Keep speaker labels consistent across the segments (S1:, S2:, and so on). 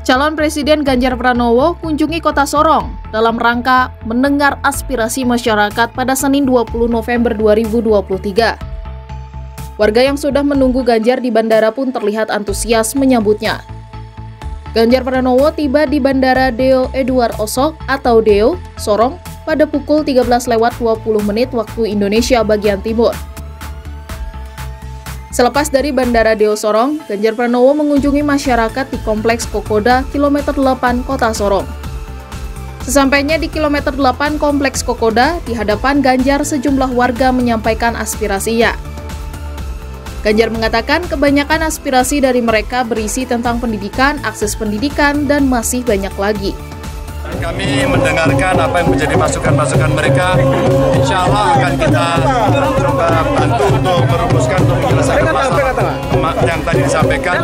S1: Calon Presiden Ganjar Pranowo kunjungi kota Sorong dalam rangka mendengar aspirasi masyarakat pada Senin 20 November 2023. Warga yang sudah menunggu Ganjar di bandara pun terlihat antusias menyambutnya. Ganjar Pranowo tiba di Bandara Deo Edward Osok atau Deo, Sorong pada pukul 13 lewat 20 menit waktu Indonesia bagian timur. Selepas dari Bandara Deo Sorong, Ganjar Pranowo mengunjungi masyarakat di Kompleks Kokoda, kilometer 8, Kota Sorong. Sesampainya di kilometer 8 Kompleks Kokoda, di hadapan Ganjar sejumlah warga menyampaikan aspirasinya. Ganjar mengatakan kebanyakan aspirasi dari mereka berisi tentang pendidikan, akses pendidikan, dan masih banyak lagi.
S2: Kami mendengarkan apa yang menjadi masukan-masukan mereka. Insya Allah akan kita coba bantu yang tadi disampaikan.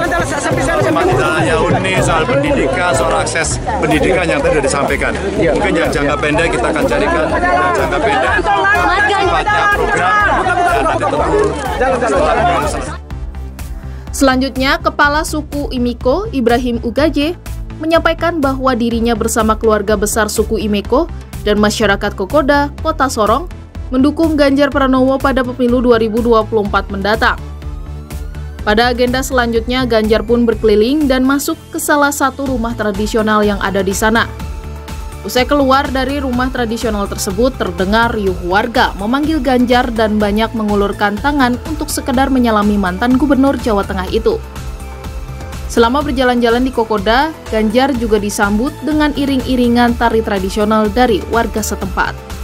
S2: Masalah Yahudi soal pendidikan, soal akses pendidikan yang tadi disampaikan. Mungkin yang jangka pendek kita akan carikan yang jangka pendek sifatnya program dan nanti tentu
S1: Selanjutnya, Kepala Suku Imiko Ibrahim Ugaje menyampaikan bahwa dirinya bersama keluarga besar suku Imeko dan masyarakat Kokoda, Kota Sorong, mendukung Ganjar Pranowo pada pemilu 2024 mendatang. Pada agenda selanjutnya, Ganjar pun berkeliling dan masuk ke salah satu rumah tradisional yang ada di sana. Usai keluar dari rumah tradisional tersebut, terdengar riuh warga memanggil Ganjar dan banyak mengulurkan tangan untuk sekedar menyalami mantan gubernur Jawa Tengah itu. Selama berjalan-jalan di Kokoda, Ganjar juga disambut dengan iring-iringan tari tradisional dari warga setempat.